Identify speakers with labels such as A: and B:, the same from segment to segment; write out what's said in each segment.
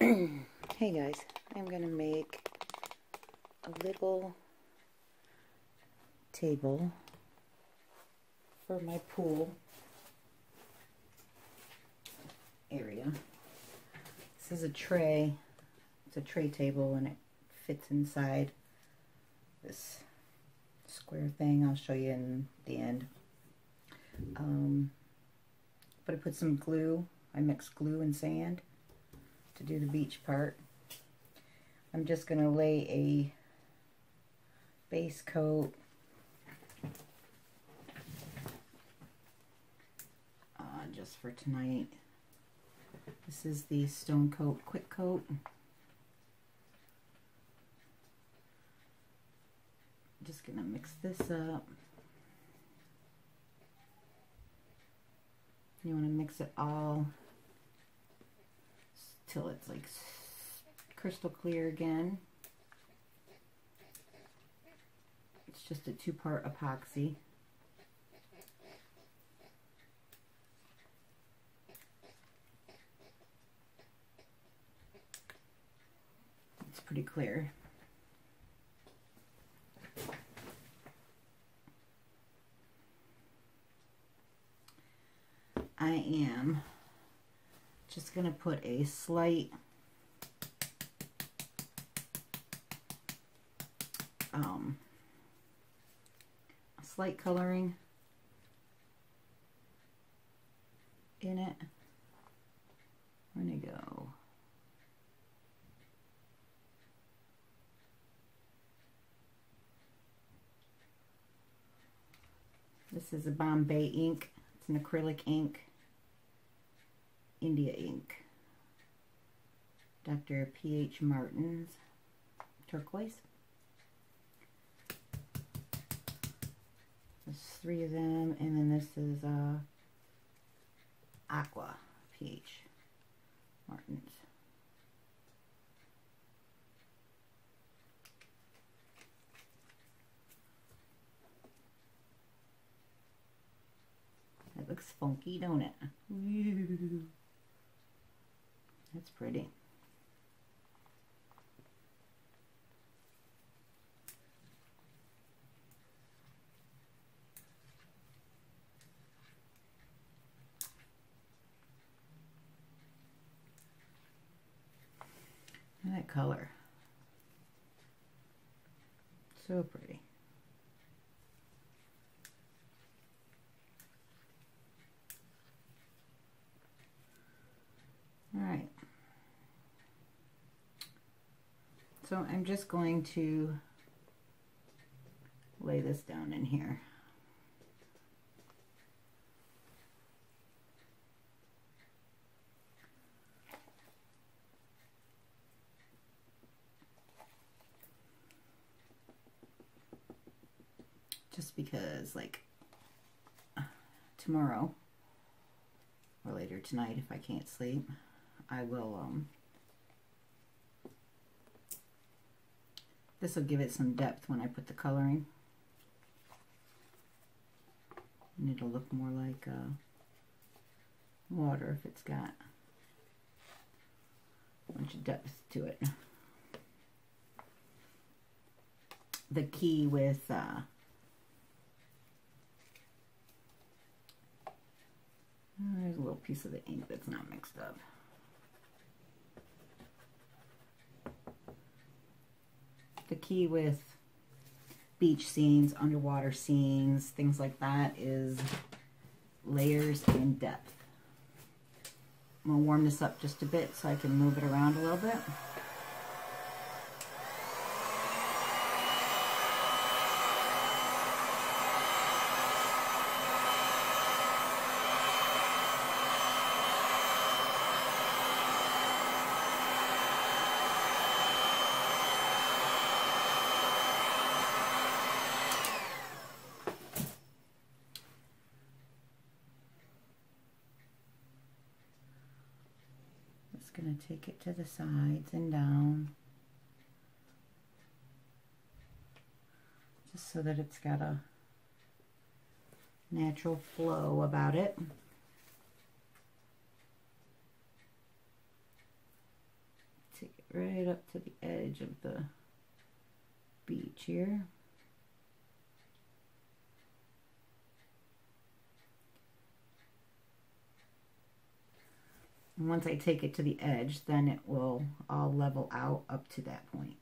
A: hey guys, I'm going to make a little table for my pool area. This is a tray. It's a tray table and it fits inside this square thing. I'll show you in the end. Um, but I put some glue. I mixed glue and sand to do the beach part. I'm just going to lay a base coat uh, just for tonight. This is the Stone Coat Quick Coat. just going to mix this up. You want to mix it all till it's like crystal clear again. It's just a two-part epoxy. It's pretty clear. I am just going to put a slight um, a slight coloring in it. Where'd it go? This is a Bombay ink. It's an acrylic ink. India ink. Dr. P.H. Martin's turquoise. There's three of them, and then this is uh, Aqua P.H. Martin's. That looks funky, don't it? That's pretty. that color. So pretty. All right. So I'm just going to lay this down in here. Just because like tomorrow or later tonight if I can't sleep, I will um, This will give it some depth when I put the coloring. And it'll look more like uh, water if it's got a bunch of depth to it. The key with uh, there's a little piece of the ink that's not mixed up. The key with beach scenes, underwater scenes, things like that is layers and depth. I'm going to warm this up just a bit so I can move it around a little bit. going to it to the sides and down. Just so that it's got a natural flow about it. Take it right up to the edge of the beach here. Once I take it to the edge, then it will all level out up to that point.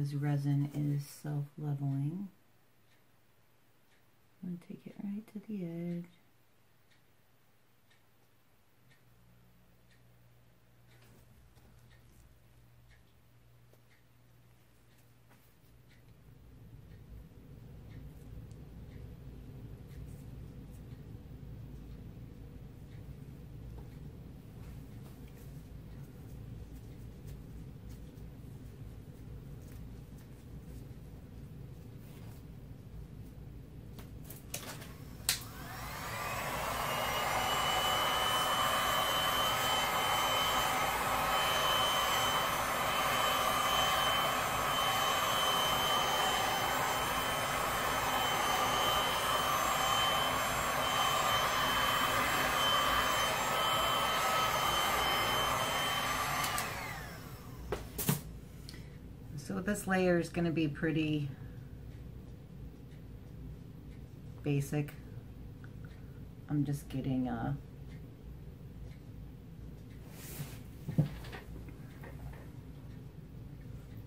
A: Because resin is self-leveling. I'm going to take it right to the edge. This layer is going to be pretty basic. I'm just getting a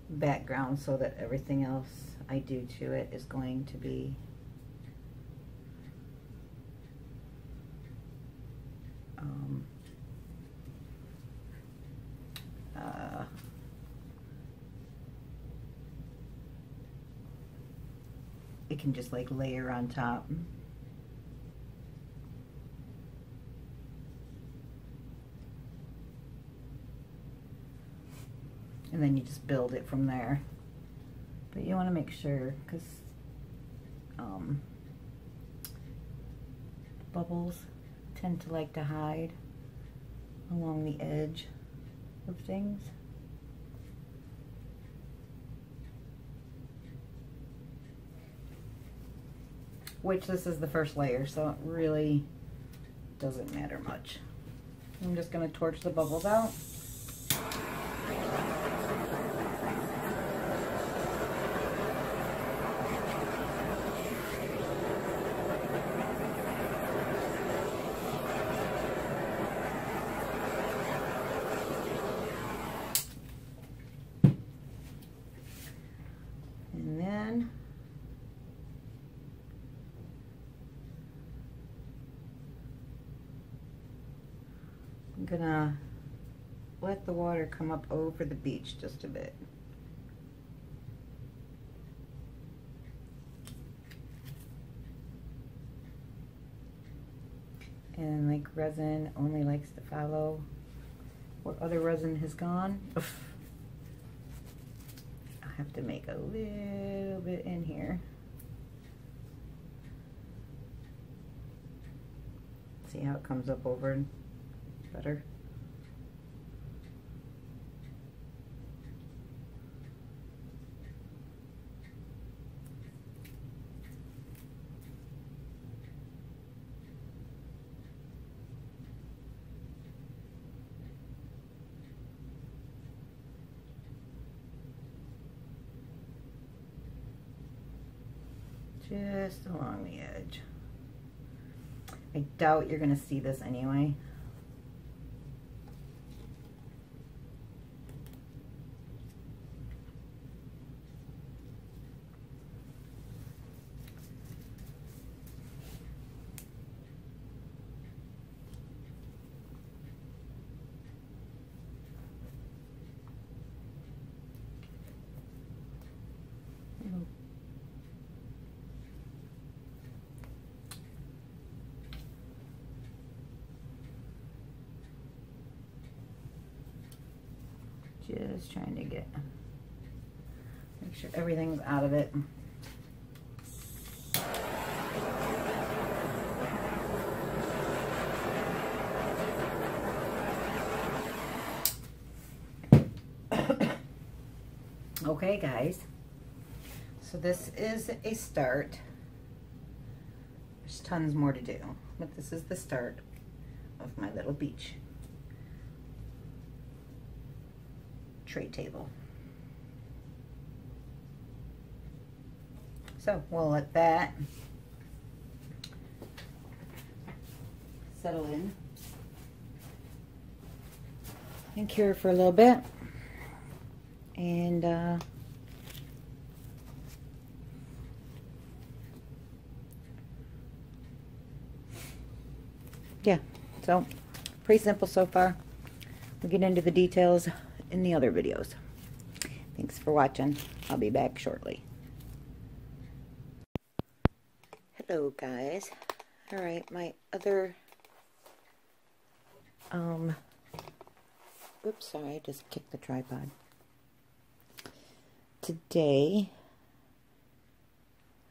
A: background so that everything else I do to it is going to be um, uh, it can just like layer on top. And then you just build it from there. But you want to make sure because um, bubbles tend to like to hide along the edge of things. Which this is the first layer, so it really doesn't matter much. I'm just to torch the bubbles out. I'm gonna let the water come up over the beach just a bit. And like resin only likes to follow where other resin has gone. I have to make a little bit in here. See how it comes up over better. just along the edge. I doubt you're going to see this anyway. Just trying to get, make sure everything's out of it. okay, guys. So this is a start. There's tons more to do, but this is the start of my little beach tray table. So we'll let that settle in and cure for a little bit. And uh, yeah, so pretty simple so far. We'll get into the details in the other videos. Thanks for watching. I'll be back shortly. Hello guys. Alright, my other um oops, sorry, I just kicked the tripod. Today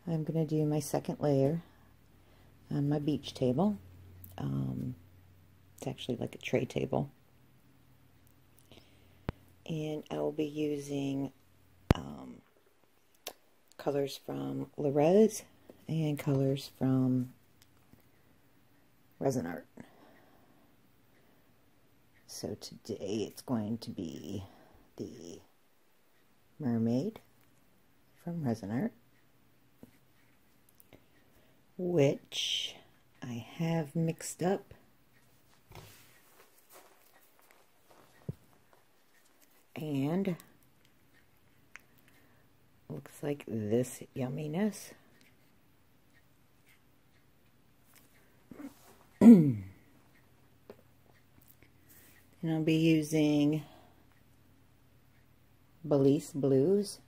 A: I'm going to do my second layer on my beach table. Um, it's actually like a tray table. And I will be using um, colors from Le'Rez and colors from Rezin Arte. So today it's going to be the Mermaid from Rezin Arte, which I have mixed up and looks like this yumminess. and I'll be using Belize Blues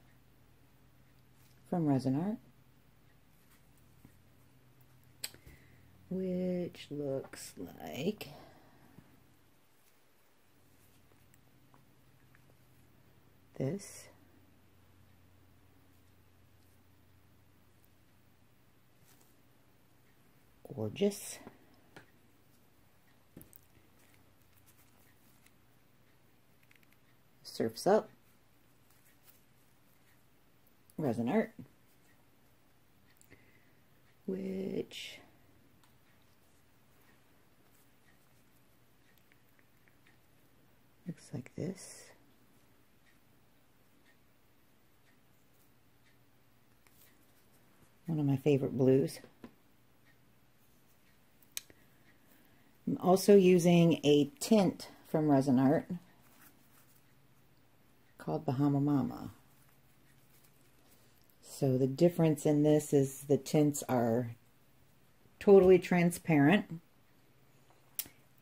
A: from Rezin Arte. which looks like this. Gorgeous. Surfs Up. Rezin Arte. Which looks like this. One of my favorite blues. I'm also using a tint from Rezin Arte called Bahama Mama. So the difference in this is the tints are totally transparent.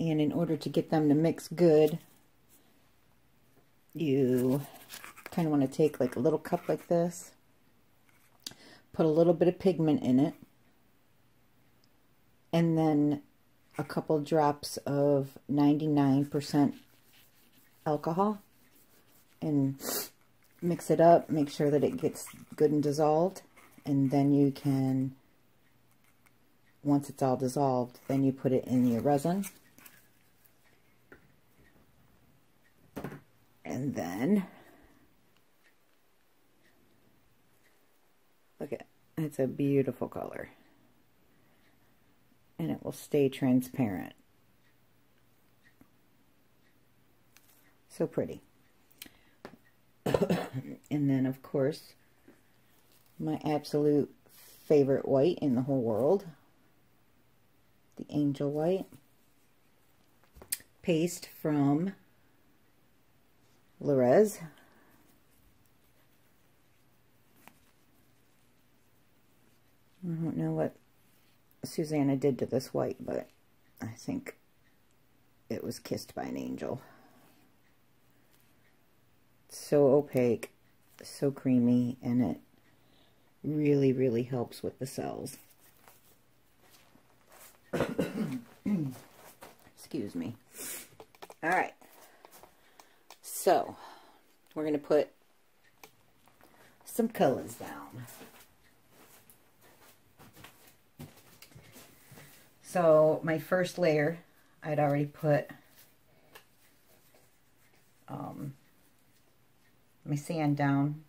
A: And in order to get them to mix good, you kind of want to take like a little cup like this, put a little bit of pigment in it, and then a couple drops of 99% alcohol and mix it up, make sure that it gets good and dissolved, and then you can, once it's all dissolved, then you put it in your resin. And then, look at it's a beautiful color. And it will stay transparent. So pretty. and then, of course, my absolute favorite white in the whole world. The Angel White. Paste from Le'Rez. I don't know what Susanna did to this white, but I think it was kissed by an angel. so opaque, so creamy, and it really, really helps with the cells. Excuse me. All right. So, we're going to put some colors down. So my first layer, I'd already put um, my sand down.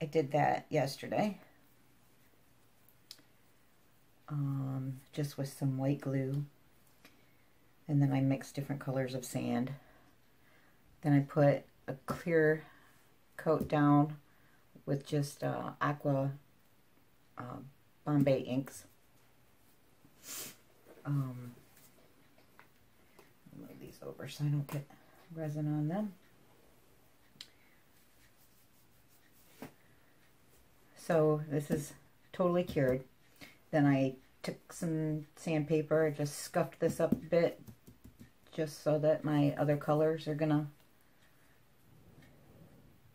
A: I did that yesterday. Um, just with some white glue. And then I mixed different colors of sand. Then I put a clear coat down with just uh, aqua uh, Bombay inks. Um, move these over so I don't get resin on them. So this is totally cured. Then I took some sandpaper, just scuffed this up a bit, just so that my other colors are gonna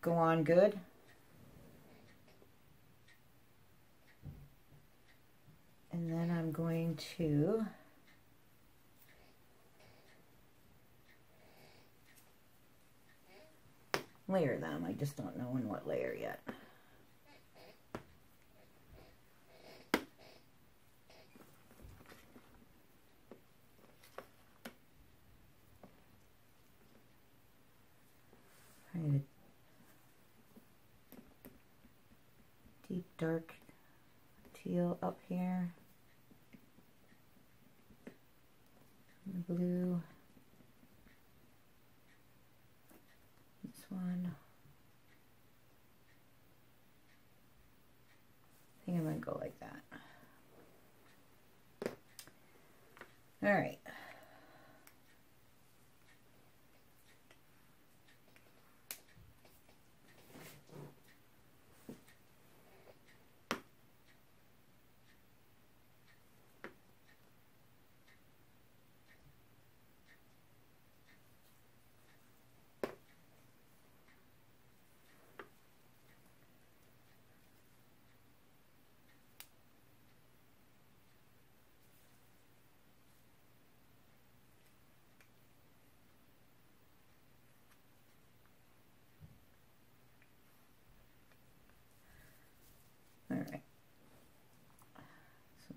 A: go on good. And then I'm going to layer them. I just don't know in what layer yet. deep dark teal up here. Blue. This one. I think I'm going to go like that. All right.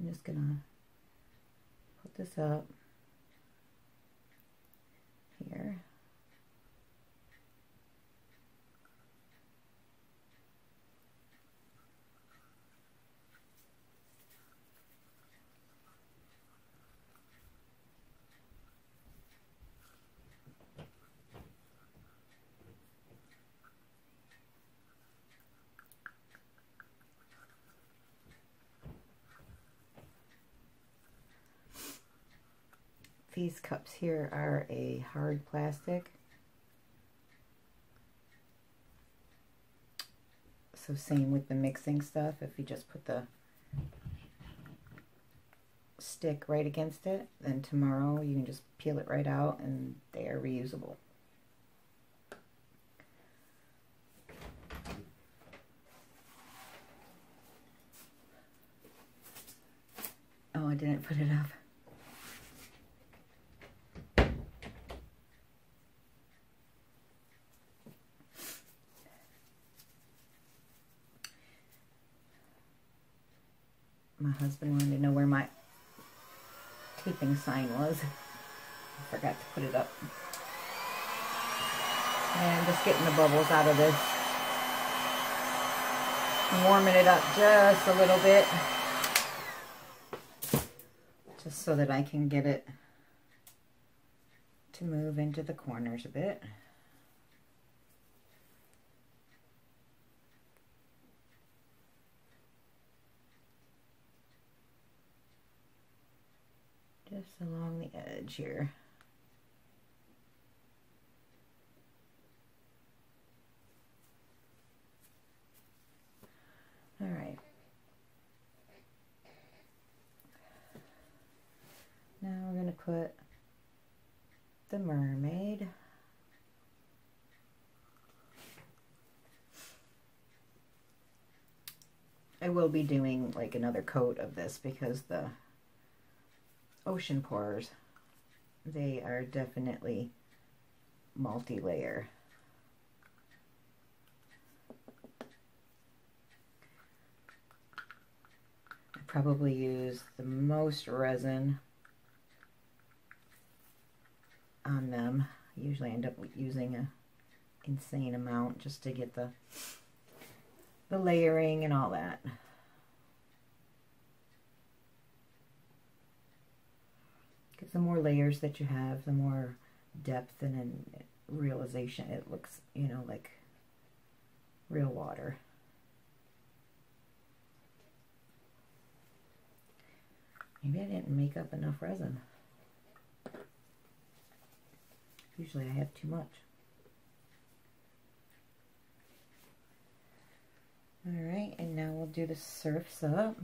A: Just gonna put this up here. These cups here are a hard plastic. So same with the mixing stuff. If you just put the stick right against it, then tomorrow you can just peel it right out and they are reusable. Oh, I didn't put it up. my husband wanted to know where my taping sign was. I forgot to put it up. And just getting the bubbles out of this. warming it up just a little bit. Just so that I can get it to move into the corners a bit. Along the edge here. All right. Now we're going to put the mermaid. I will be doing like another coat of this because the ocean pours. They are definitely multi-layer. I probably use the most resin on them. Usually end up using a insane amount just to get the the layering and all that. The more layers that you have, the more depth and realization it looks, you know, like real water. Maybe I didn't make up enough resin. Usually I have too much. Alright, and now we'll do the surfs up.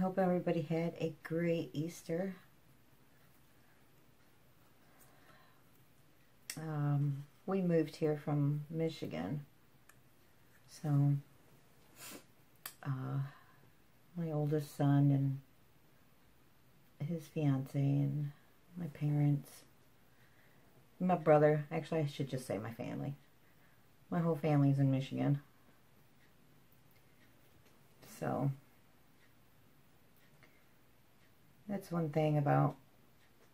A: I hope everybody had a great Easter. Um, we moved here from Michigan. So, uh, my oldest son and his fiance and my parents, my brother, actually I should just say my family. My whole family's in Michigan. So, that's one thing about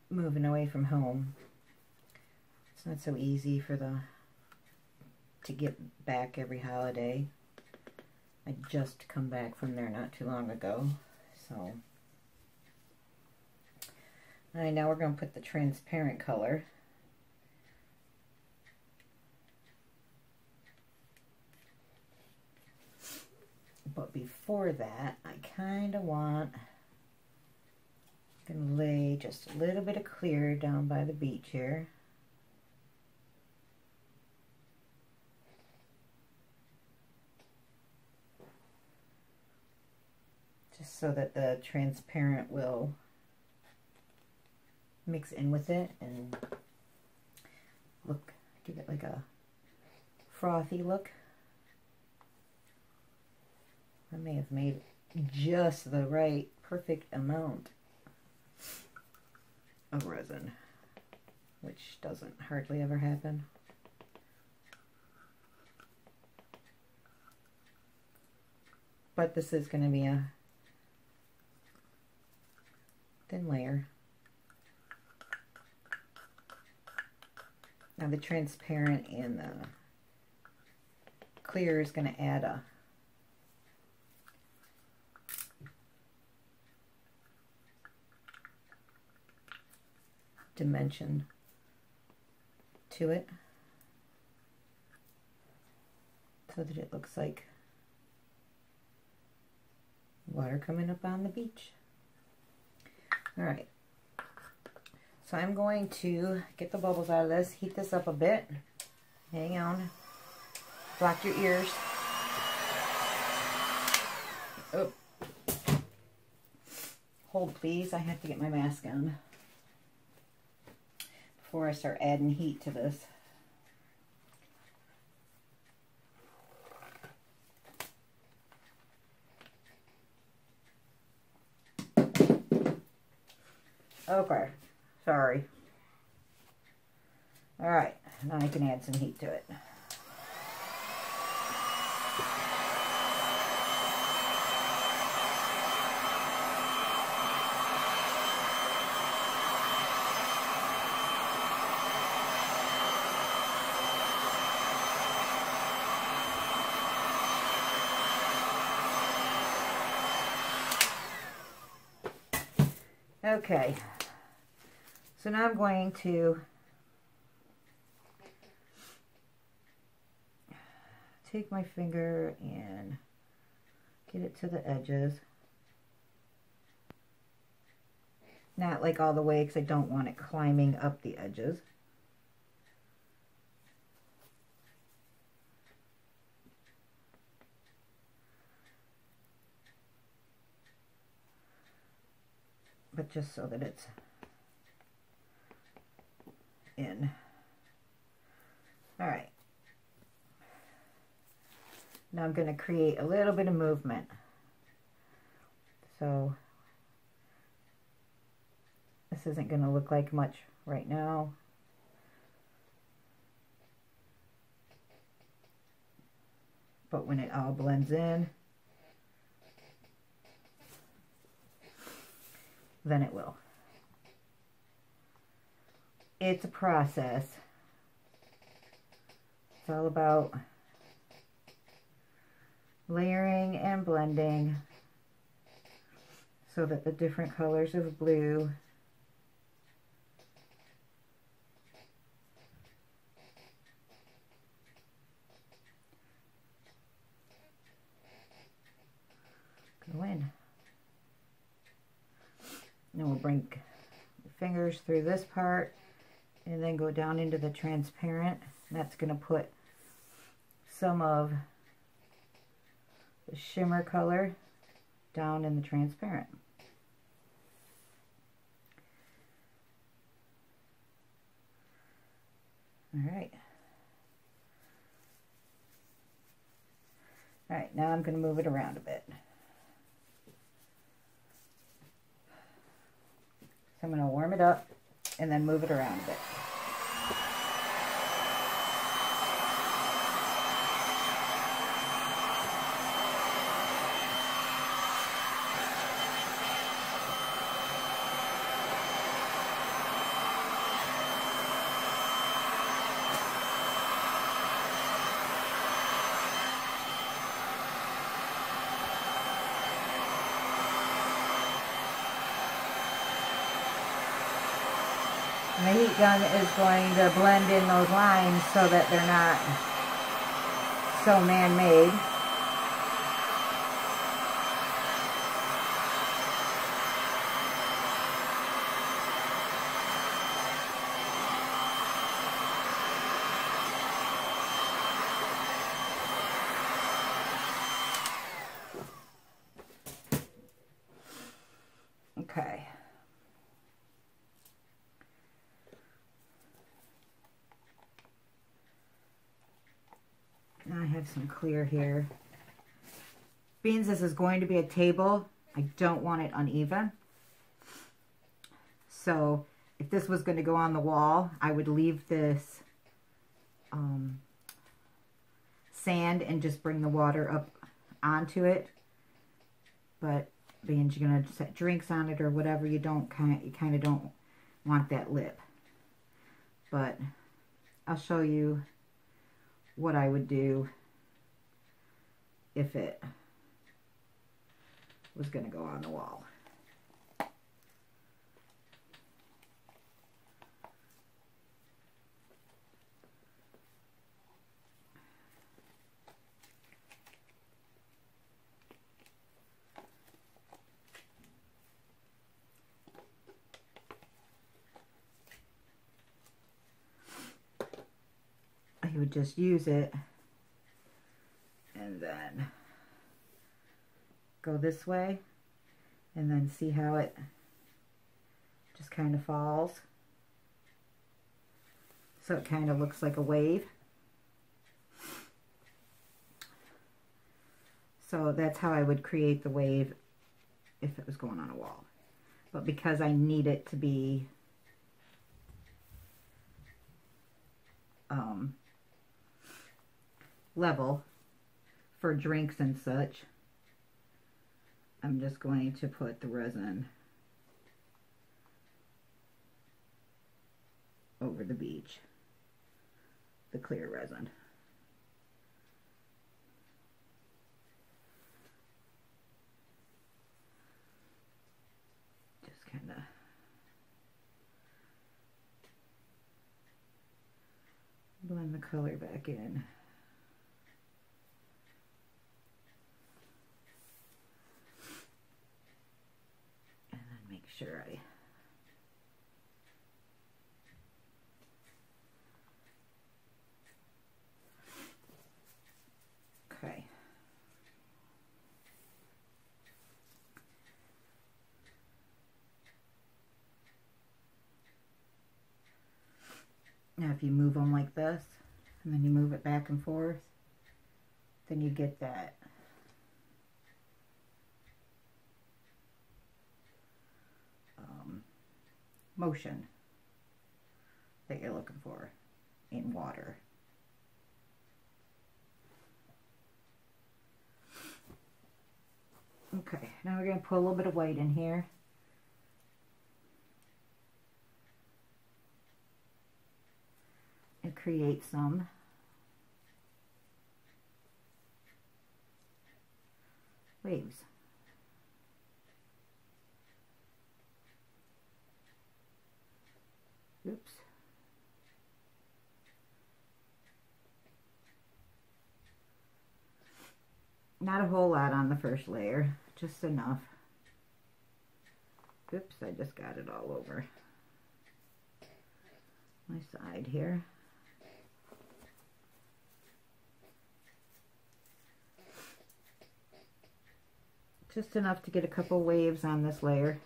A: moving away from home. It's not so easy for the to get back every holiday. I just come back from there not too long ago, so. Alright, now we're going to put the transparent color. But before that, I kind of want going to lay just a little bit of clear down by the beach here. Just so that the transparent will mix in with it and look, give it like a frothy look. I may have made just the right perfect amount of resin, which doesn't hardly ever happen. But this is going to be a thin layer. Now the transparent and the clear is going to add a dimension to it so that it looks like water coming up on the beach. All right. So I'm going to get the bubbles out of this, heat this up a bit. Hang on. Block your ears. Oh. Hold please, I have to get my mask on before I start adding heat to this. Okay, sorry. All right, now I can add some heat to it. Okay, so now I'm going to take my finger and get it to the edges. Not like all the way because I don't want it climbing up the edges. But just so that it's in. All right. Now I'm going to create a little bit of movement. So this isn't going to look like much right now. But when it all blends in, then it will. It's a process. It's all about layering and blending so that the different colors of blue go in. Then we'll bring fingers through this part and then go down into the transparent. That's going to put some of the shimmer color down in the transparent. All right. All right, now I'm going to move it around a bit. I'm going to warm it up and then move it around a bit. Gun is going to blend in those lines so that they're not so man-made. Okay. Now I have some clear here. Beans, this is going to be a table. I don't want it uneven. So if this was going to go on the wall, I would leave this um, sand and just bring the water up onto it. But being you're going to set drinks on it or whatever, you don't kind you kind of don't want that lip. But I'll show you what I would do if it was going to go on the wall. you would just use it and then go this way and then see how it just kind of falls. So it kind of looks like a wave. So that's how I would create the wave if it was going on a wall. But because I need it to be um, level for drinks and such, I'm just going to put the resin over the beach, the clear resin. Just kind of blend the color back in. sure I Okay. Now if you move them like this, and then you move it back and forth, then you get that. Motion that you're looking for in water. Okay, now we're going to put a little bit of white in here. And create some waves. Oops. Not a whole lot on the first layer, just enough. Oops, I just got it all over my side here. Just enough to get a couple waves on this layer.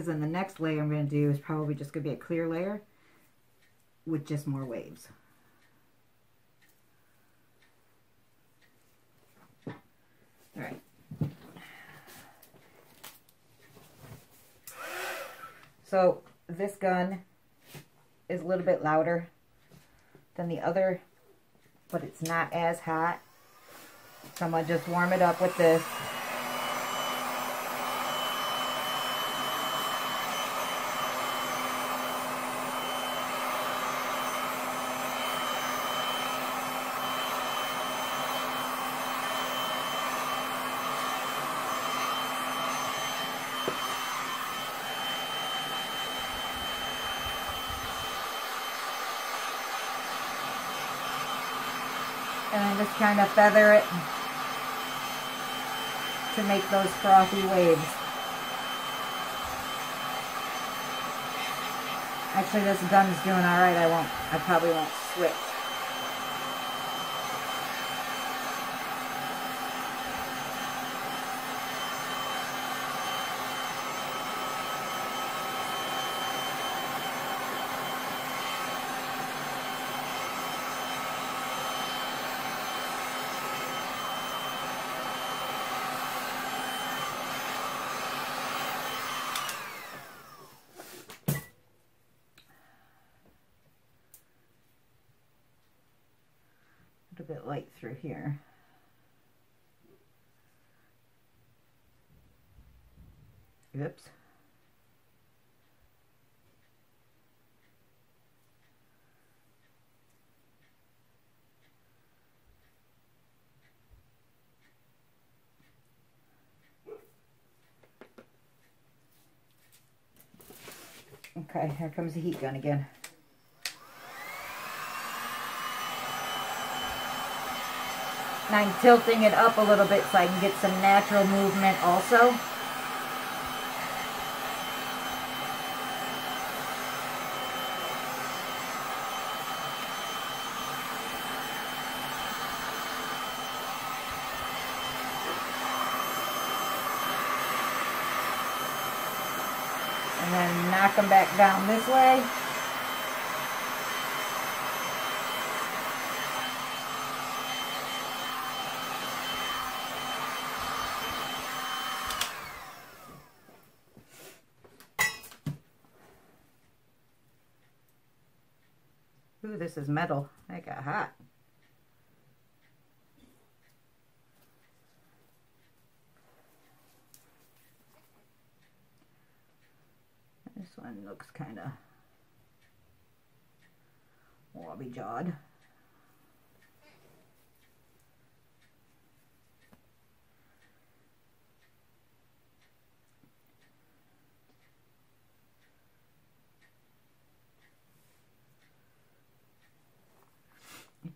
A: Because then the next layer I'm going to do is probably just going to be a clear layer with just more waves. All right. So this gun is a little bit louder than the other, but it's not as hot. So I'm going to just warm it up with this. and then just kind of feather it to make those frothy waves. Actually, this gun's doing all right. I won't, I probably won't switch. Bit light through here. Oops. Okay, here comes the heat gun again. And I'm tilting it up a little bit so I can get some natural movement also. And then knock them back down this way. Is metal. That got hot. This one looks kind of wobbly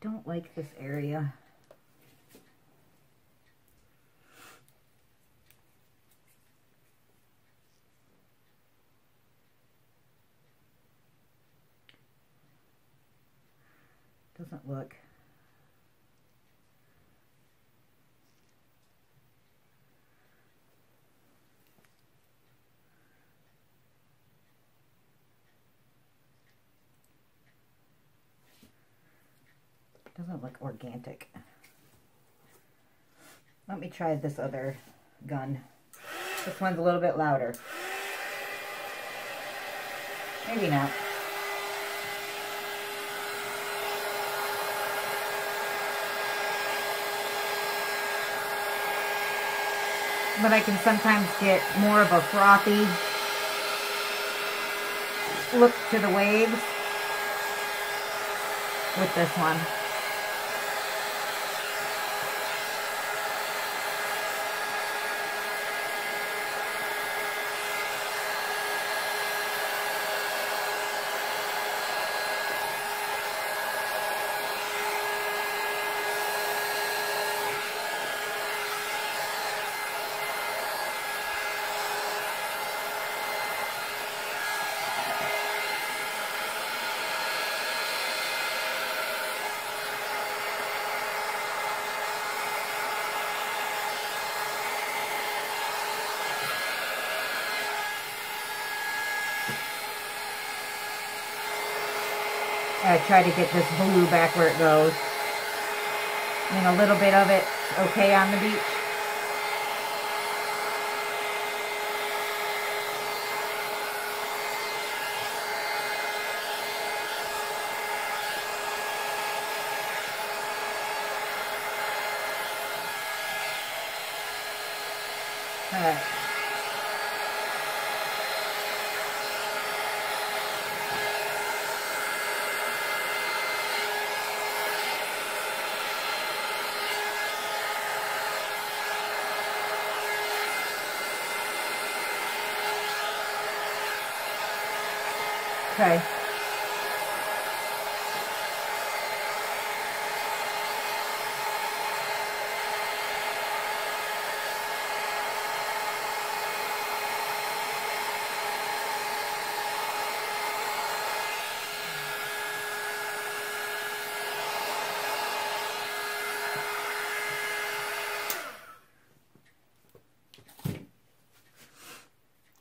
A: don't like this area. Doesn't look Look organic. Let me try this other gun. This one's a little bit louder. Maybe not. But I can sometimes get more of a frothy look to the waves with this one. Try to get this blue back where it goes. Mean, a little bit of it okay on the beach. All right. Okay.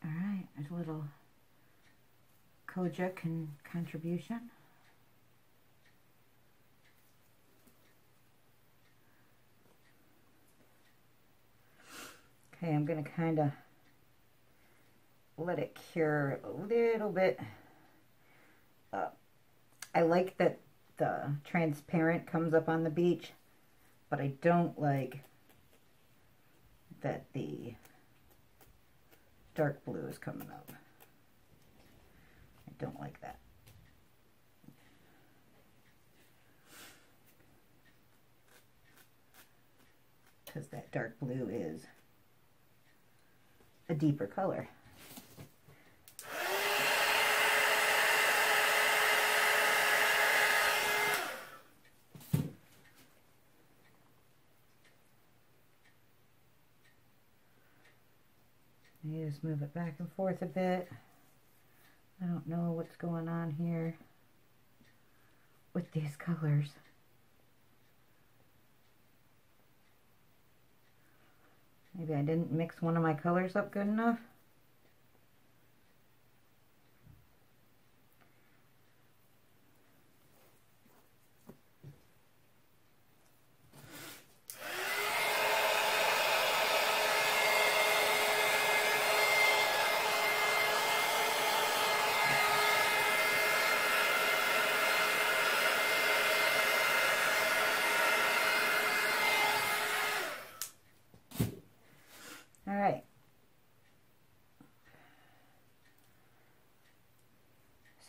A: All right, there's a little And contribution. Okay, I'm going to kind of let it cure a little bit. Uh, I like that the transparent comes up on the beach, but I don't like that the dark blue is coming up. Don't like that. Because that dark blue is a deeper color. You just move it back and forth a bit. I don't know what's going on here with these colors. Maybe I didn't mix one of my colors up good enough. All right.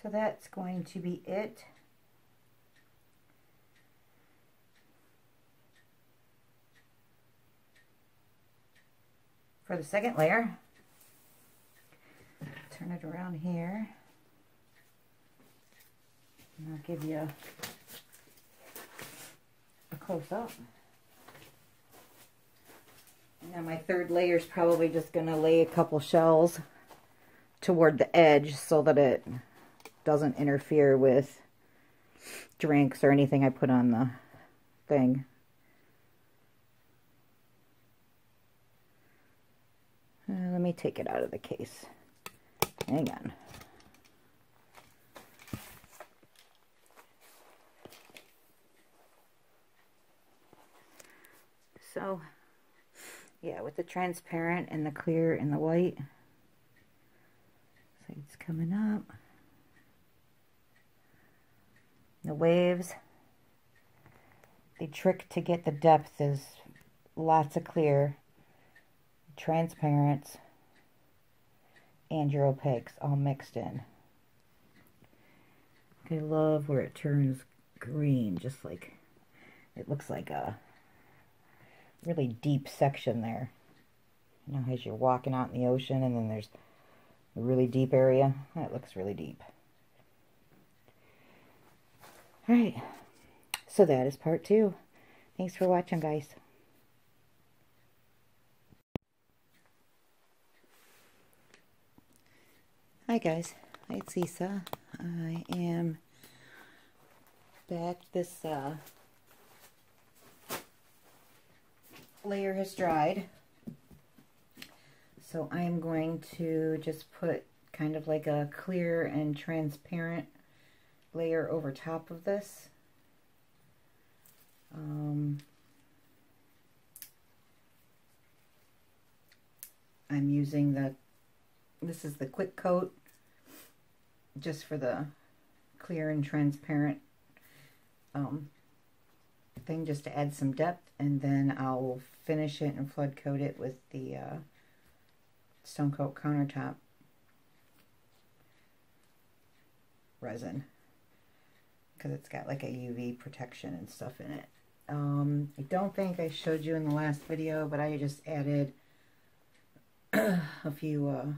A: So that's going to be it. For the second layer, turn it around here. And I'll give you a close up. Now my third layer is probably just going to lay a couple shells toward the edge so that it doesn't interfere with drinks or anything I put on the thing. Uh, let me take it out of the case. Hang on. So, yeah, with the transparent and the clear and the white, so it's coming up. The waves, the trick to get the depth is lots of clear, transparent, and your opaques all mixed in. I love where it turns green, just like it looks like a really deep section there. You know, as you're walking out in the ocean and then there's a really deep area. That looks really deep. Alright, so that is part two. Thanks for watching, guys. Hi guys, it's Lisa. I am back. This uh, layer has dried. So I'm going to just put kind of like a clear and transparent layer over top of this. Um, I'm using the, this is the quick coat, just for the clear and transparent um, thing, just to add some depth, and then I'll finish it and flood coat it with the uh, Stone Coat Countertop resin because it's got like a UV protection and stuff in it. Um, I don't think I showed you in the last video, but I just added a few uh,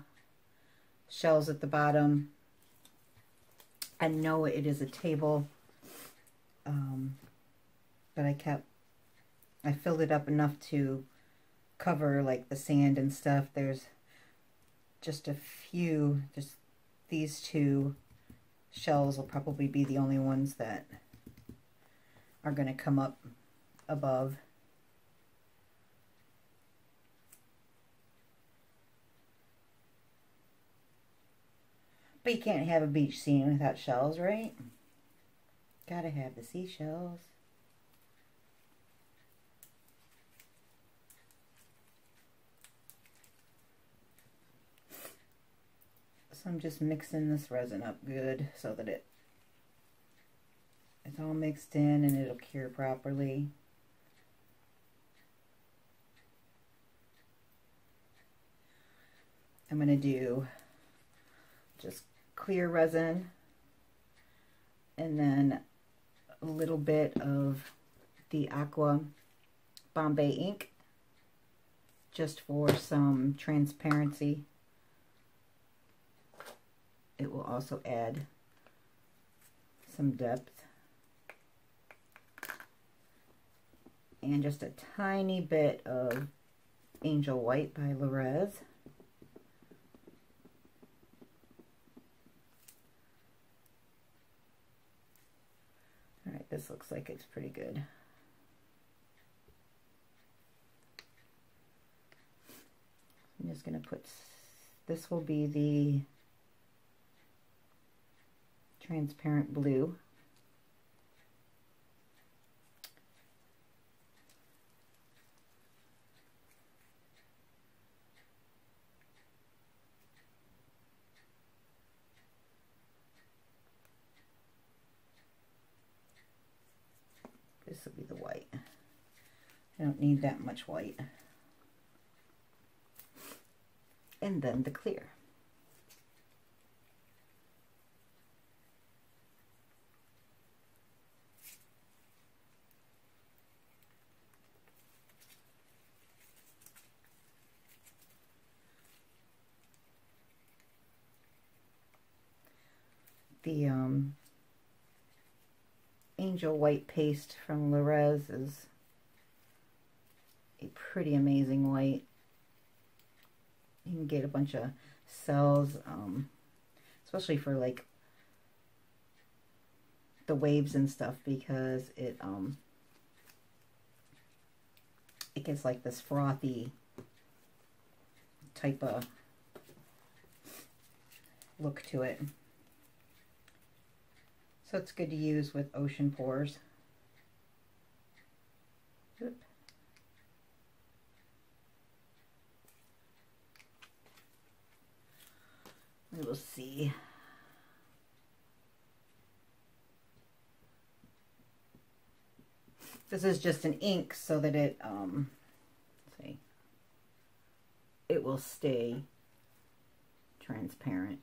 A: shells at the bottom. I know it is a table, um, but I kept I filled it up enough to cover like the sand and stuff. There's just a few, just these two shells will probably be the only ones that are going to come up above. But you can't have a beach scene without shells, right? Gotta have the seashells. I'm just mixing this resin up good so that it it's all mixed in and it'll cure properly. I'm going to do just clear resin and then a little bit of the Aqua Bombay ink just for some transparency it will also add some depth. And just a tiny bit of Angel White by Le'Rez. Alright, this looks like it's pretty good. I'm just going to put, this will be the transparent blue. This will be the white. I don't need that much white. And then the clear. The um, Angel White Paste from Le'Rez is a pretty amazing white. You can get a bunch of cells, um, especially for like the waves and stuff because it um it gets like this frothy type of look to it. So it's good to use with ocean pours. Oop. We will see. This is just an ink so that it, um, see, it will stay transparent.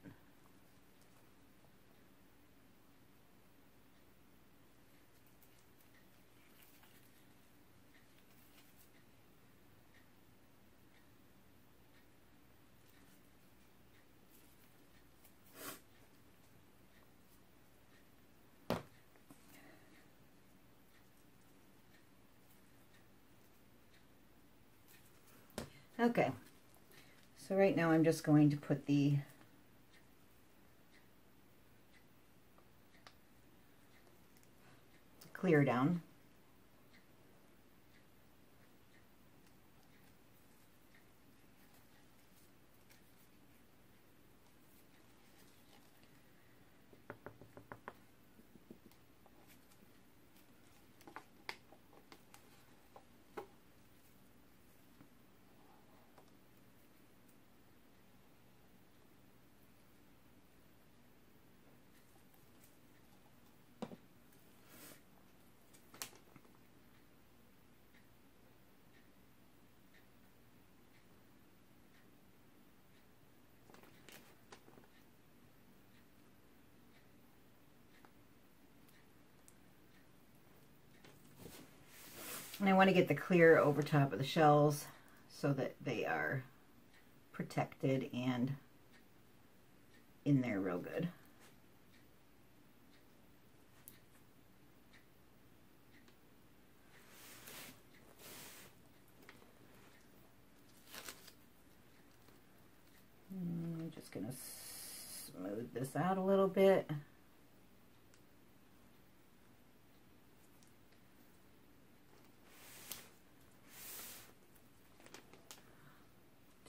A: Okay, so right now I'm just going to put the clear down. And I want to get the clear over top of the shells so that they are protected and in there real good. Hmm, I'm just going to smooth this out a little bit.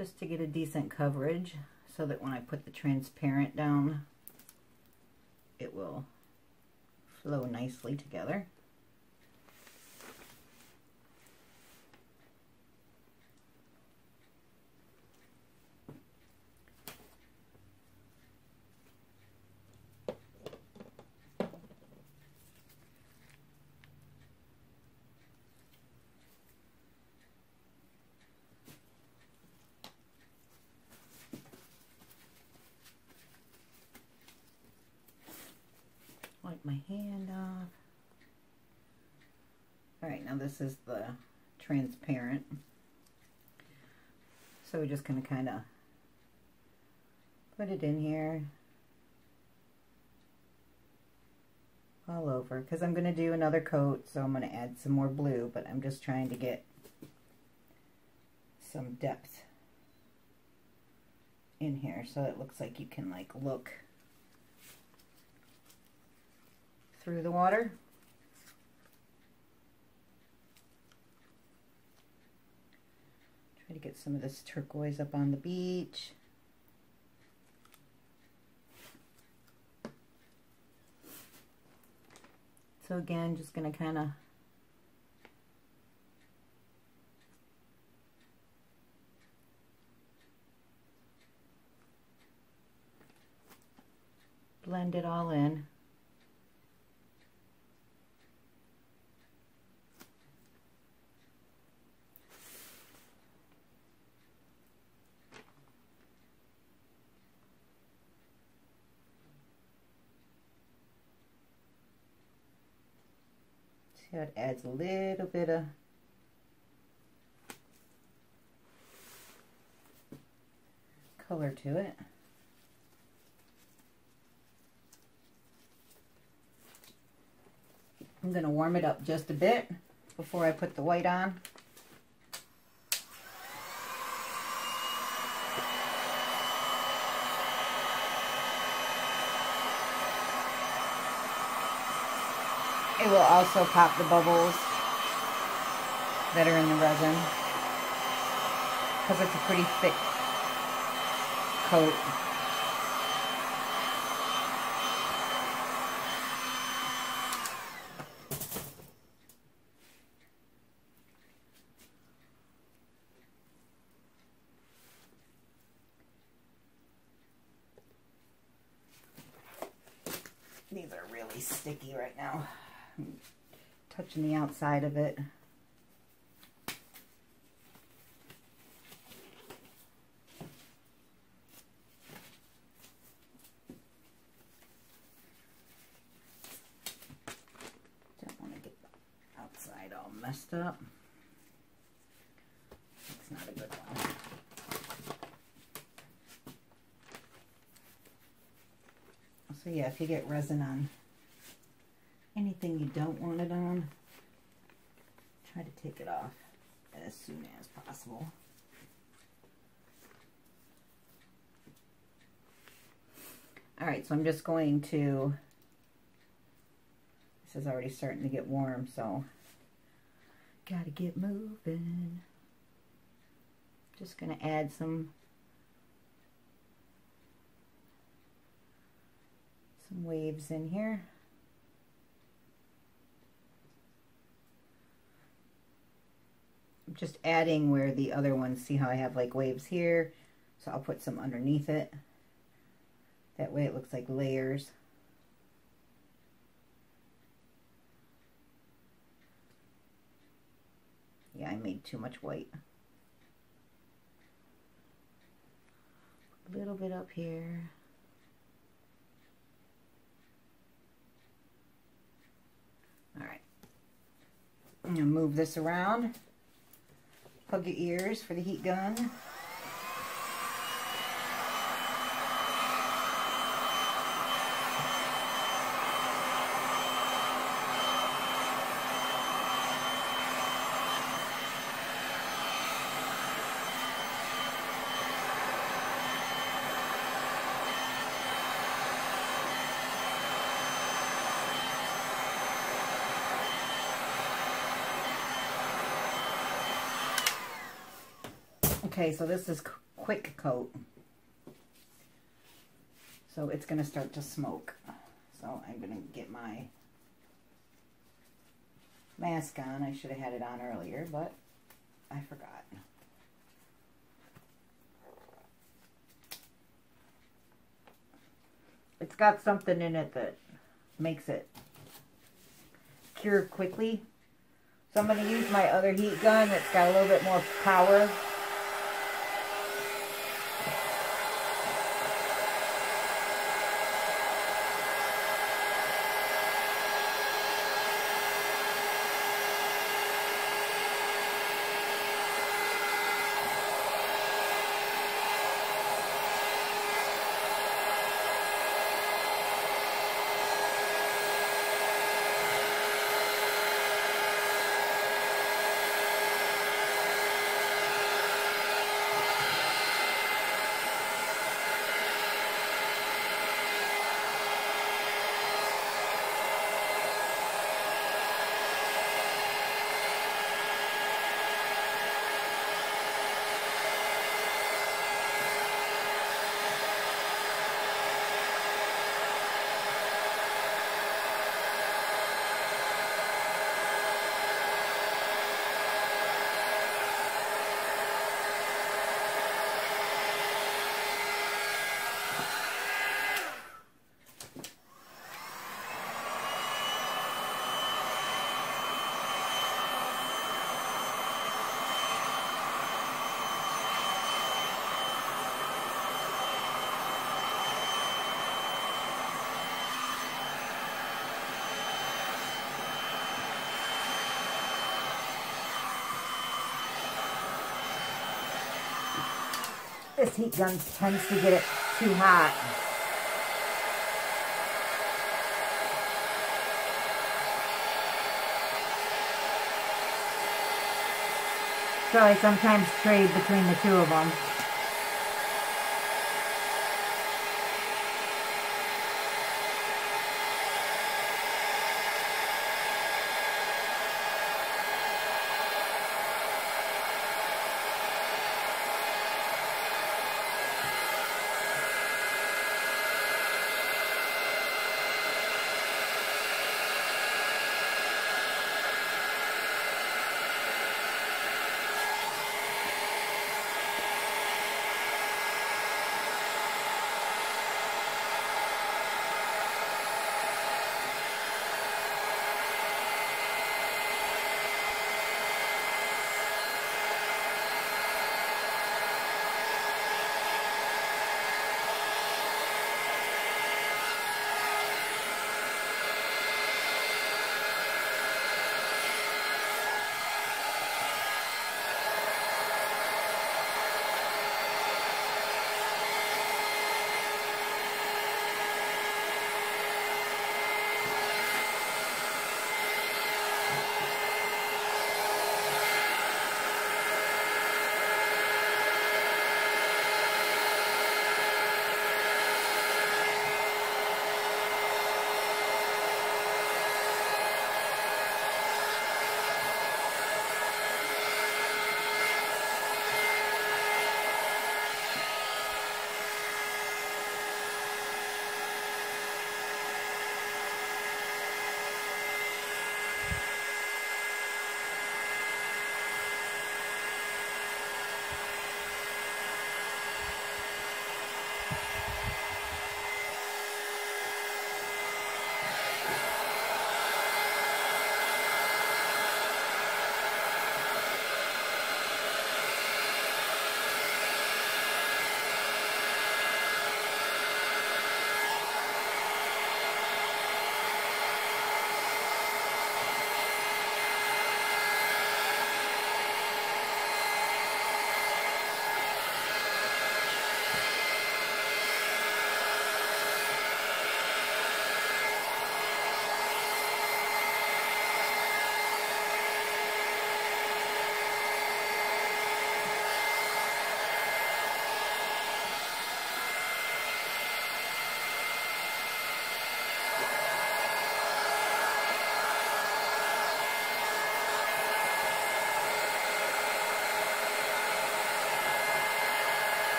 A: Just to get a decent coverage so that when I put the transparent down, it will flow nicely together. wipe my hand off. Alright, now this is the transparent. So we're just going to kind of put it in here all over because I'm going to do another coat so I'm going to add some more blue but I'm just trying to get some depth in here so it looks like you can like look through the water. Try to get some of this turquoise up on the beach. So again, just going to kind of blend it all in. It adds a little bit of color to it. I'm going to warm it up just a bit before I put the white on. Will also pop the bubbles that are in the resin because it's a pretty thick coat. These are really sticky right now. I'm touching the outside of it. Don't want to get the outside all messed up. It's not a good one. So yeah, if you get resin on anything you don't want it on, try to take it off as soon as possible. All right, so I'm just going to, this is already starting to get warm, so gotta get moving. Just gonna add some some waves in here. Just adding where the other ones, see how I have like waves here? So I'll put some underneath it. That way it looks like layers. Yeah, I made too much white. A little bit up here. All right. I'm going to move this around. Plug your ears for the heat gun. Okay, so this is quick coat. So it's going to start to smoke. So I'm going to get my mask on. I should have had it on earlier, but I forgot. It's got something in it that makes it cure quickly. So I'm going to use my other heat gun that's got a little bit more power. this heat gun tends to get it too hot. So I sometimes trade between the two of them.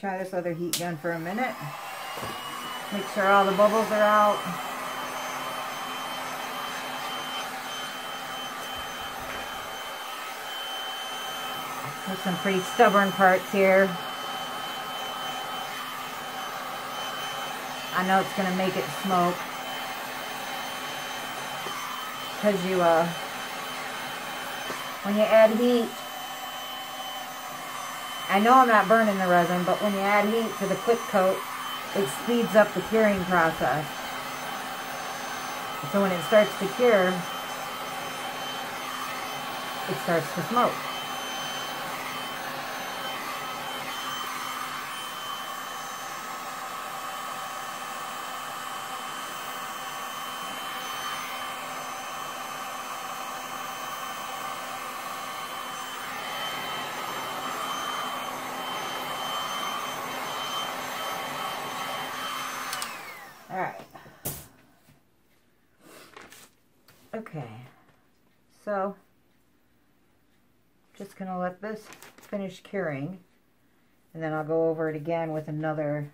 A: Try this other heat gun for a minute. Make sure all the bubbles are out. There's some pretty stubborn parts here. I know it's going to make it smoke. Because you, uh, when you add heat, I know I'm not burning the resin, but when you add heat to the quick coat, it speeds up the curing process. So when it starts to cure, it starts to smoke. Alright. Okay. So, just going to let this finish curing. And then I'll go over it again with another...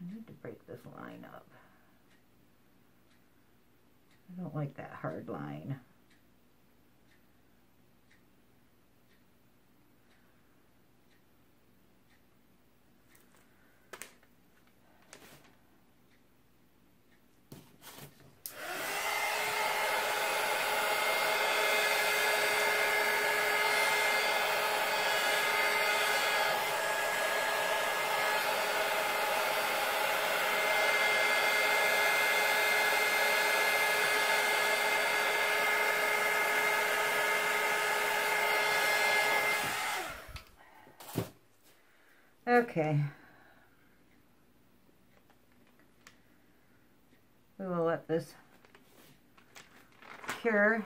A: I need to break this line up. I don't like that hard line. Okay. We will let this cure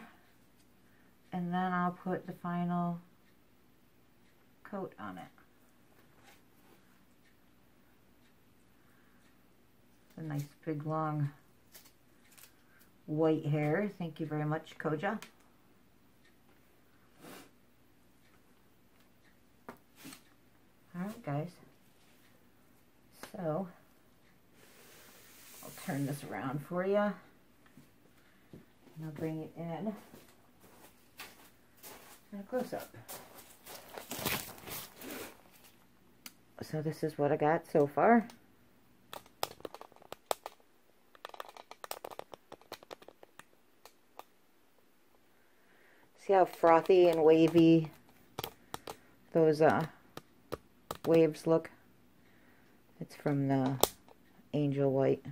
A: and then I'll put the final coat on it. a nice big long white hair. Thank you very much, Koja. Alright guys, so I'll turn this around for you. And I'll bring it in and a close up. So this is what I got so far. See how frothy and wavy those uh, waves look? It's from the Angel White.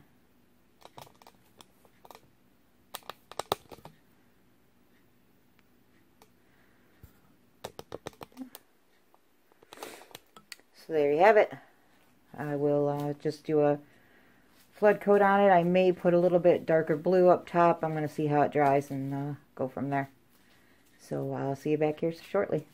A: So there you have it. I will uh, just do a flood coat on it. I may put a little bit darker blue up top. I'm going to see how it dries and uh, go from there. So I'll see you back here shortly.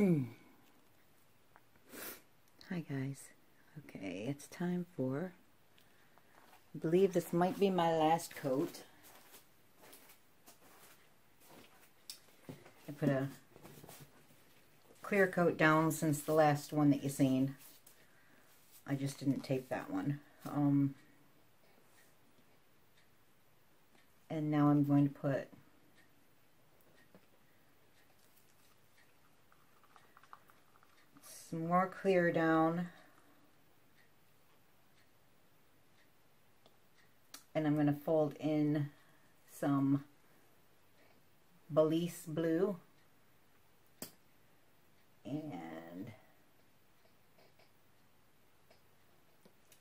A: Hi guys. Okay, it's time for, I believe this might be my last coat. I put a clear coat down since the last one that you seen. I just didn't tape that one. Um, and now I'm going to put some more clear down. And I'm going to fold in some Belize blue. And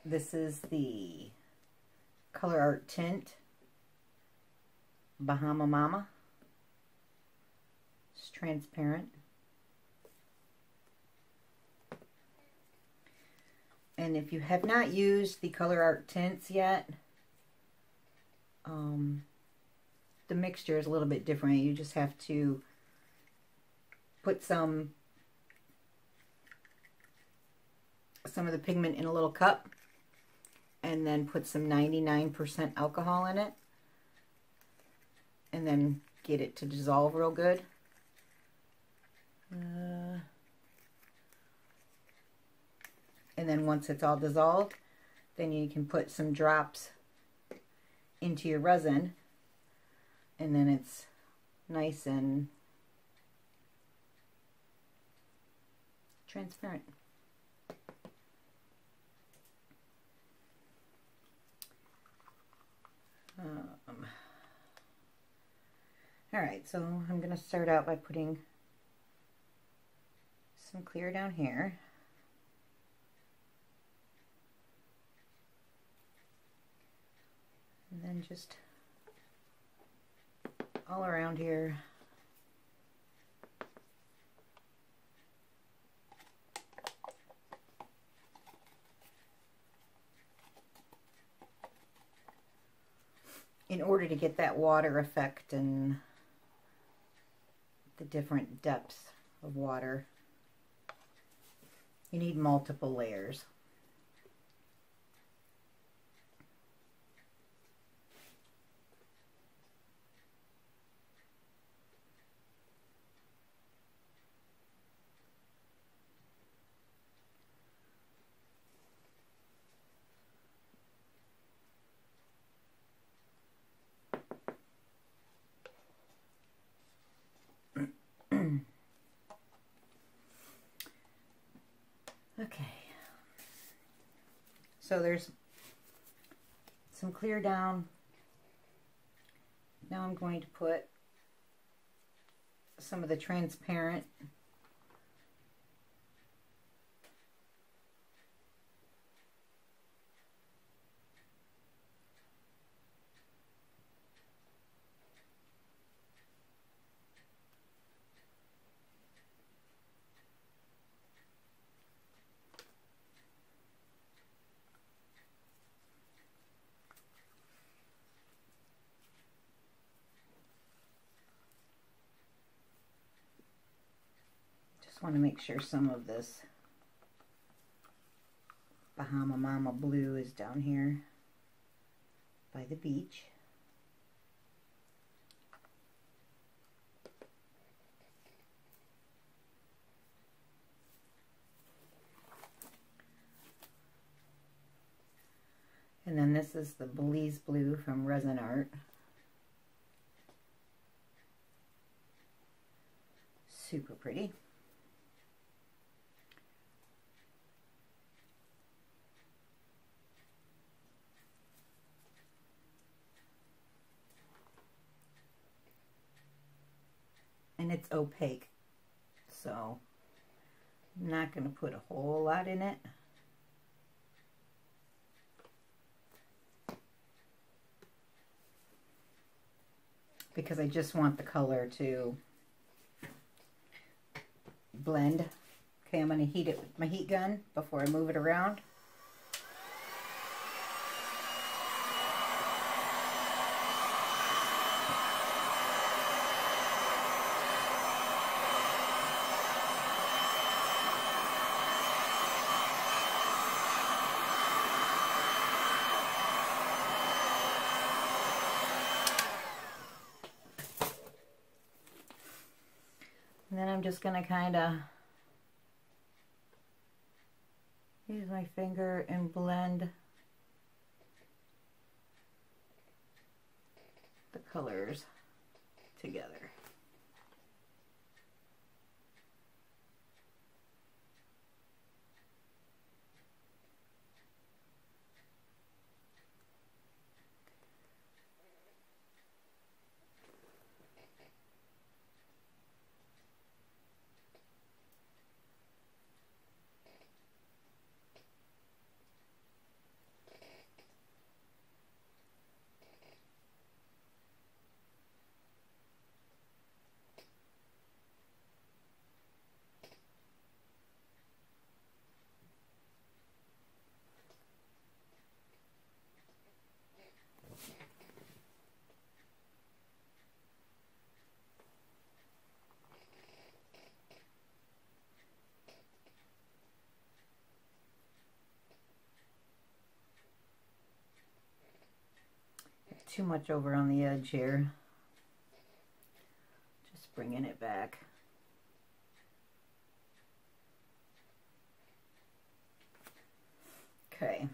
A: this is the ColourArte Tint Bahama Mama. It's transparent. And if you have not used the ColourArte tints yet, um, the mixture is a little bit different. You just have to put some some of the pigment in a little cup and then put some 99% alcohol in it and then get it to dissolve real good. Uh, and then once it's all dissolved, then you can put some drops into your resin and then it's nice and transparent. Um, all right, so I'm going to start out by putting some clear down here. And then just all around here. in order to get that water effect and the different depths of water, you need multiple layers. Okay. So there's some clear down. Now I'm going to put some of the transparent Just want to make sure some of this Bahama Mama blue is down here by the beach. And then this is the Belize Blue from Rezin Arte. Super pretty. And it's opaque, so I'm not going to put a whole lot in it. because I just want the color to blend. Okay, I'm going to heat it with my heat gun before I move it around. Then I'm just going to kind of use my finger and blend the colors together. Too much over on the edge here. Just bringing it back. Okay.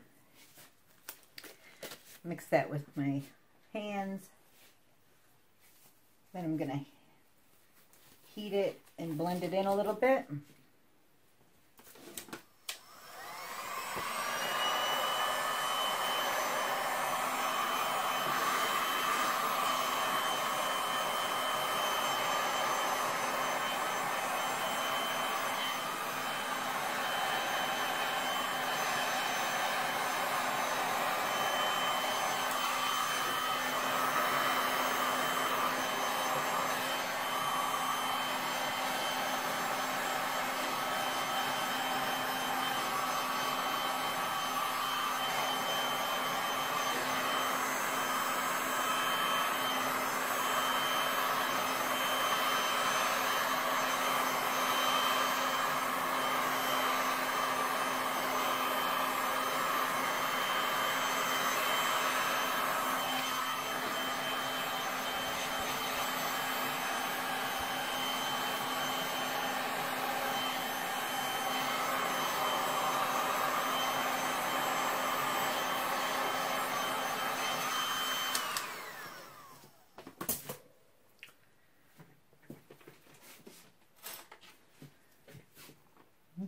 A: Mix that with my hands. Then I'm going to heat it and blend it in a little bit.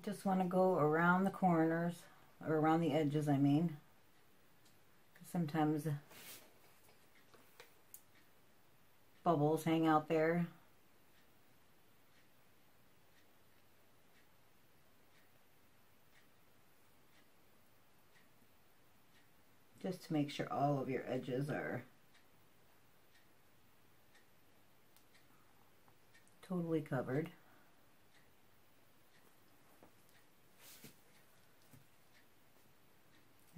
A: Just want to go around the corners, or around the edges, I mean. Sometimes bubbles hang out there. Just to make sure all of your edges are totally covered.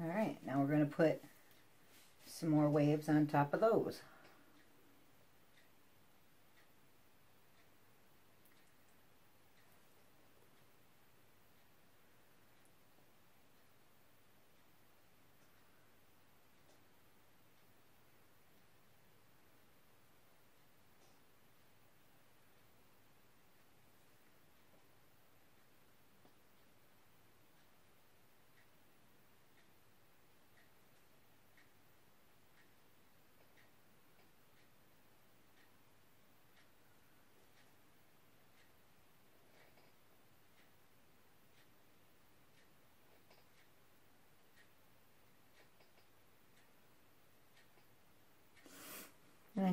A: All right, now we're going to put some more waves on top of those.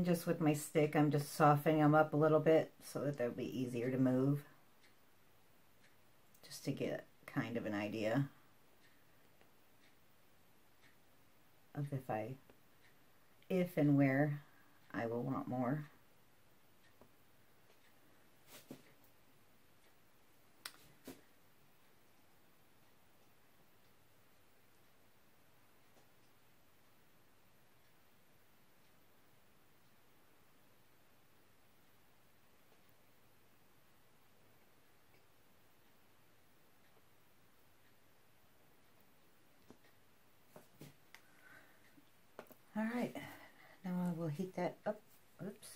A: Just with my stick, I'm just softening them up a little bit so that they'll be easier to move. Just to get kind of an idea of if I, if and where I will want more. All right, now I will heat that up. Oops.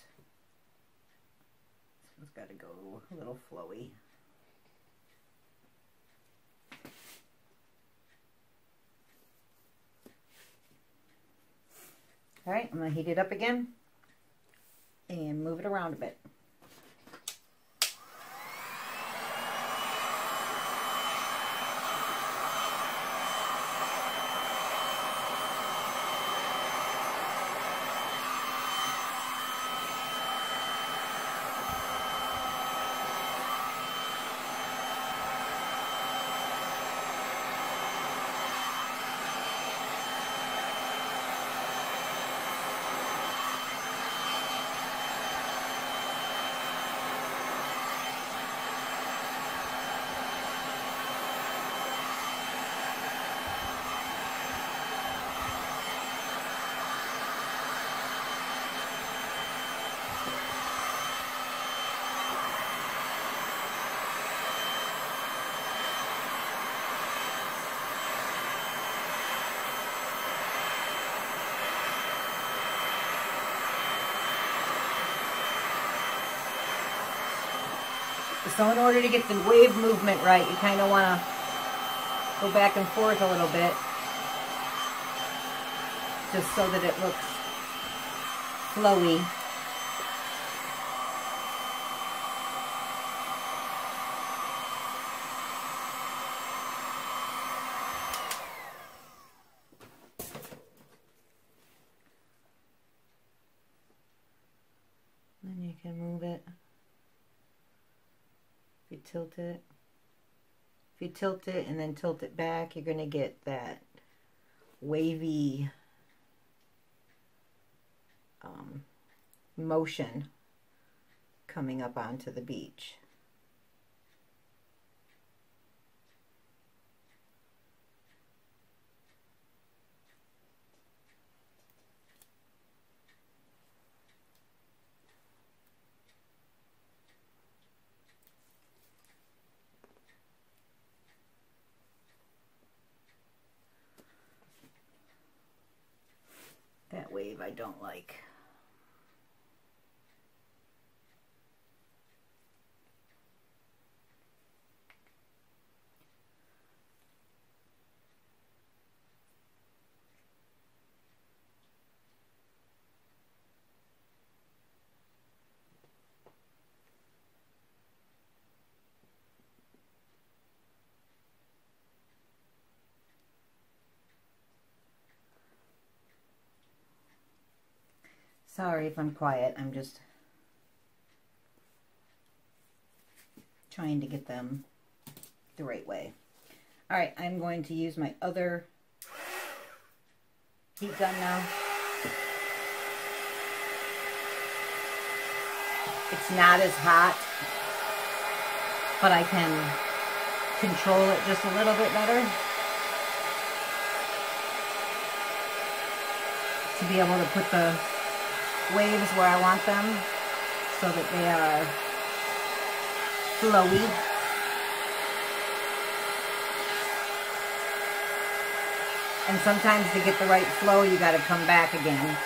A: This one's got to go a little flowy. All right, I'm going to heat it up again and move it around a bit. So in order to get the wave movement right, you kind of want to go back and forth a little bit. Just so that it looks flowy. Then you can move it you tilt it, if you tilt it and then tilt it back, you're going to get that wavy um, motion coming up onto the beach. That wave I don't like. Sorry if I'm quiet. I'm just trying to get them the right way. All right, I'm going to use my other heat gun now. It's not as hot, but I can control it just a little bit better. To be able to put the waves where I want them so that they are flowy. And sometimes to get the right flow, you got to come back again.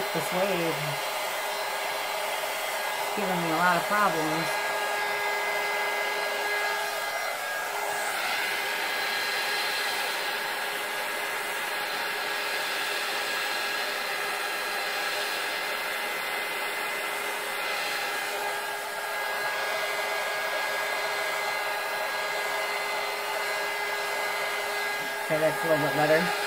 A: like this wave. It's giving me a lot of problems. Okay, that's a little bit better.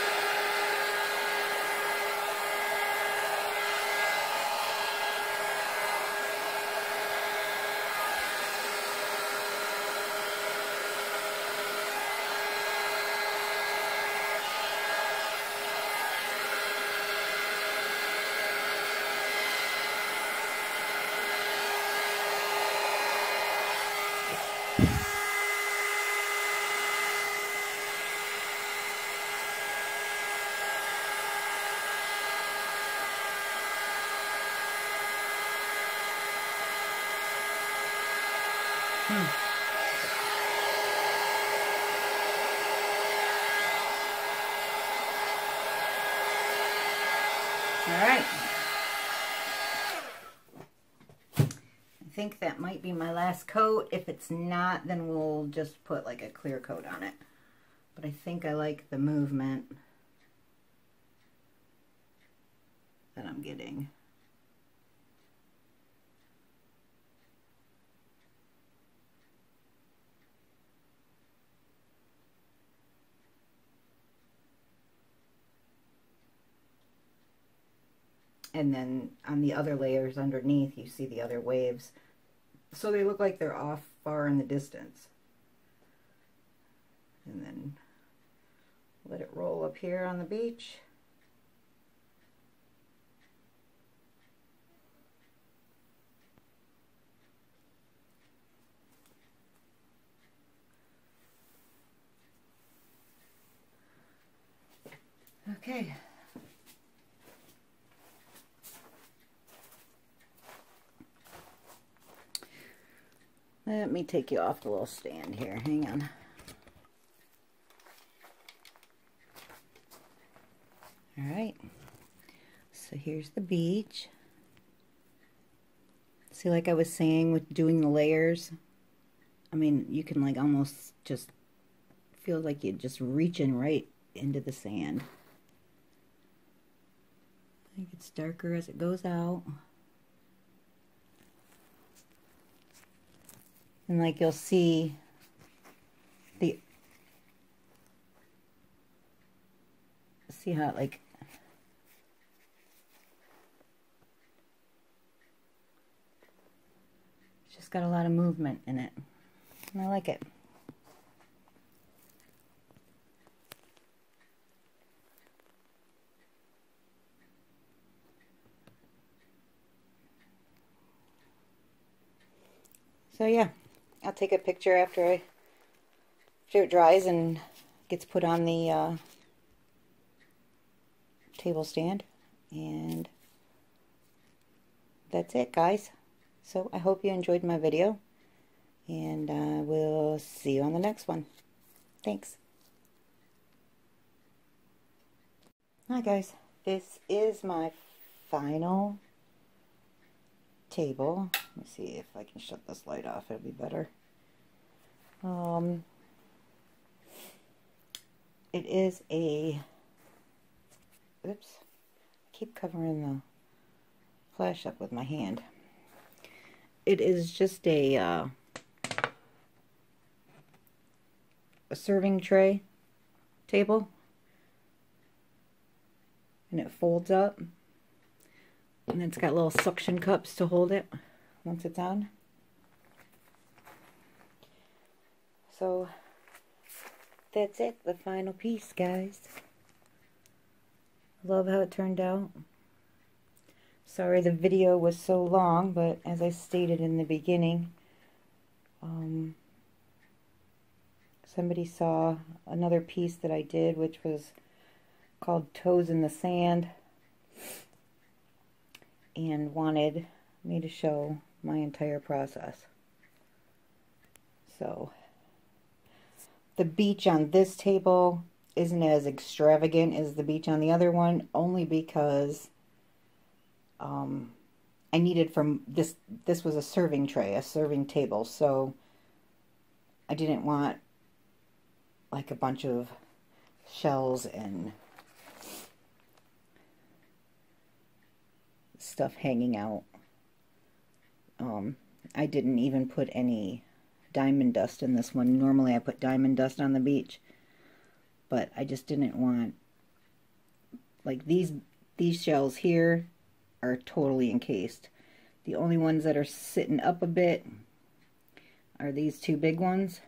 A: Think that might be my last coat. If it's not, then we'll just put like a clear coat on it. But I think I like the movement that I'm getting. And then on the other layers underneath you see the other waves. So they look like they're off far in the distance. And then let it roll up here on the beach. Okay. Let me take you off the little stand here. Hang on. All right. So here's the beach. See, like I was saying with doing the layers, I mean, you can like almost just feel like you're just reaching right into the sand. I think it's darker as it goes out. And like you'll see the see how it like it's just got a lot of movement in it. And I like it. So yeah I'll take a picture after I after it dries and gets put on the uh, table stand. And that's it guys. So I hope you enjoyed my video. And uh, we'll see you on the next one. Thanks. Hi guys. This is my final table. Let me see if I can shut this light off. It'll be better. Um, it is a, oops, I keep covering the flash up with my hand. It is just a, uh, a serving tray table. And it folds up. And it's got little suction cups to hold it once it's on. So that's it, the final piece, guys. Love how it turned out. Sorry the video was so long, but as I stated in the beginning, um, somebody saw another piece that I did, which was called Toes in the Sand and wanted me to show my entire process. So, the beach on this table isn't as extravagant as the beach on the other one, only because um, I needed from this, this was a serving tray, a serving table, so I didn't want like a bunch of shells and stuff hanging out. Um, I didn't even put any diamond dust in this one. Normally I put diamond dust on the beach. but I just didn't want like these these shells here are totally encased. The only ones that are sitting up a bit are these two big ones.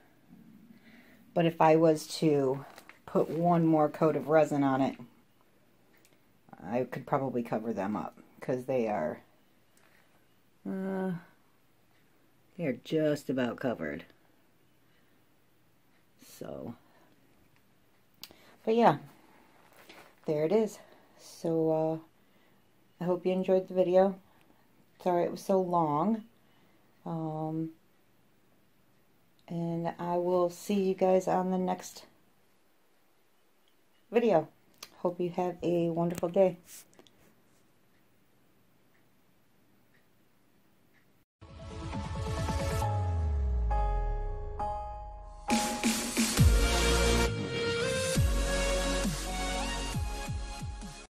A: But if I was to put one more coat of resin on it, I could probably cover them up because they are uh, they are just about covered. So, but yeah, there it is. So, uh, I hope you enjoyed the video. Sorry it was so long. Um, and I will see you guys on the next video. Hope you have a wonderful day.